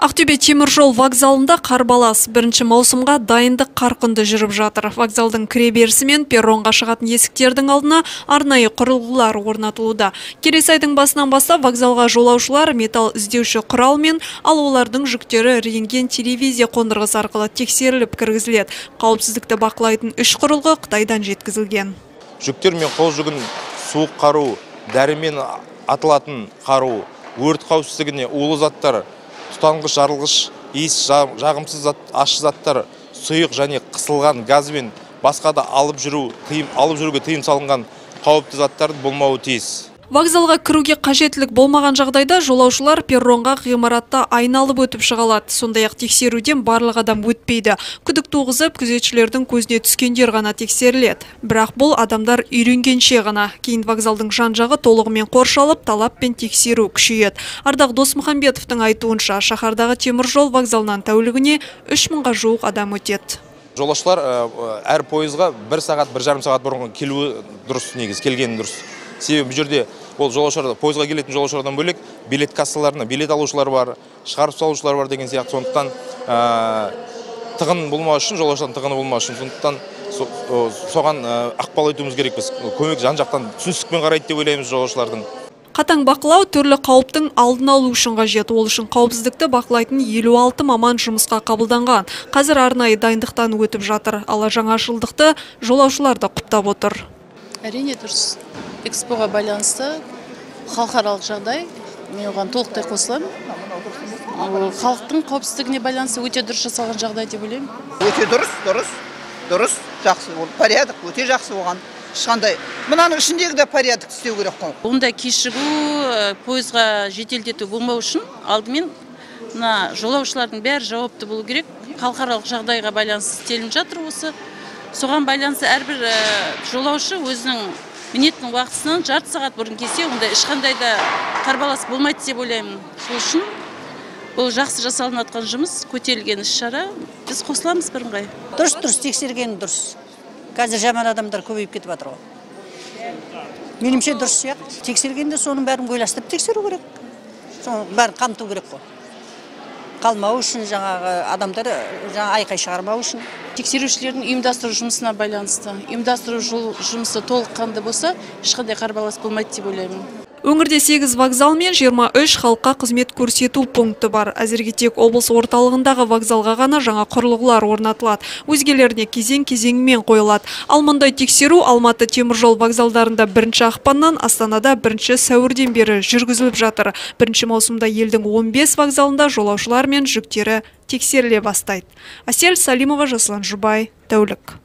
Ақтөбе теміржол вокзалында қарбалас бірінші маусымға дайындық қарқынды жүріп жатыр. Вокзалдың кіреберісі мен перронға шығатын есіктердің алдына арнайы құрылғылар орнатылуда. Келесі айдың басынан бастап вокзалға жолаушылар металл іздеуші құралмен, ал олардың жүктері рентген телевизия қондырғысы арқылы тексеріліп кіргізіледі. Қауіпсіздікті бақылайтын үш құрылғы Қытайдан жеткізілген. жүктер мен қол жүгін суық қару дәрімен атылатын қару өрт қауіпсіздігіне улы заттар тұтанғыш жарылғыш иіс жа- жағымсыз зат, ащы заттар сұйық және қысылған газ бен басқа да алып жүру тыйым алып жүруге тыйым салынған қауіпті заттар болмауы тиіс. Вокзалға кіруге қажеттілік болмаған жағдайда жолаушылар перронға ғимаратта айналып өтіп шыға алады. Сондай-ақ тексеруден барлық адам өтпейді. Күдік туғызып, күзетшілердің көзіне түскендер ғана тексеріледі. Бірақ бұл адамдар үйренгенше ғана. Кейін вокзалдың жан-жағы толығымен қоршалып, талап пен тексеру күшейеді. Ардақ Досмұхамбетовтың айтуынша, шаһардағы теміржол вокзалынан тәулігіне 3000-ға жуық адам өтеді. жолаушылар ә, әр пойызға бір сағат бір жарым сағат бұрын келуі дұрыс негізі келгені дұрыс себебі бұл жерде ол жолаушылар пойызға келетін жолаушылардан бөлек билет кассаларына билет алушылар бар шығарып салушылар бар деген сияқты сондықтан ә, тығын болмау үшін жолаушылардың тығыны болмау үшін сондықтан соған ықпал етуіміз керекпіз көмек жан жақтан түсіністікпен қарайды деп ойлаймыз жолаушылардың Қатаң бақылау түрлі қауіптің алдын алу үшін қажет. Ол үшін қауіпсіздікті бақылайтын 56 маман жұмысқа қабылданған. Қазір арнайы дайындықтан өтіп жатыр. Ала жаңашылдықты жолаушылар да құптап отыр. Әрине дұрыс экспоға байланысты халықаралық жағдай. Мен оған толықтай қосыламын. Ол халықтың қауіпсіздігіне байланысты өте дұрыс жасалған жағдай деп ойлаймын. Өте дұрыс дұрыс дұрыс жақсы. Ол порядок өте жақсы оған. Ешқандай мынаның ішіндегі де порядок істеу керек қой. Ондай кешігу ә, пойызға жеделдету болмау үшін алдымен мына жолаушылардың бәрі жауапты болу керек. Халықаралық жағдайға байланысты істелініп жатыр осы. Соған байланысты әрбір ә, жолаушы өзінің мінетін уақытысынан жарты сағат бұрын келсе онда ешқандай да қарбалас болмайды деп ойлаймын. Сол үшін бұл жақсы жасалынып жатқан жұмыс көтерілген іс шара. Біз қосыламыз бірыңғай. Дұрыс дұрыс тексерген дұрыс. Қазір жаман адамдар көбейіп кетіп жатыр ғой. Меніңше дұрыс сияқты. Тексергенде соның бәрін ойластырып тексеру керек. Соның бәрін қамту керек қой. Қалмау үшін жаңағы адамдар жаңа айқай шығармау үшін. Тексерушілердің ұйымдастыру жұмысына байланысты. Ұйымдастыру жұмысы толыққанды болса ешқандай қарбалас болмайды деп ойлаймын. Өңірде 8 вокзал мен 23 халыққа қызмет көрсету пункті бар. Әзірге тек облыс орталығындағы вокзалға ғана жаңа құрылғылар орнатылады. Өзгелеріне кезең-кезеңімен қойылады. Ал мұндай тексеру Алматы теміржол вокзалдарында бірінші ақпаннан Астанада бірінші сәуірден бері жүргізіліп жатыр. Бірінші маусымда елдің 15 вокзалында жолаушылар мен жүктері тексеріле бастайды. Асель Салимова, Жаслан Жұбай, Тәулік.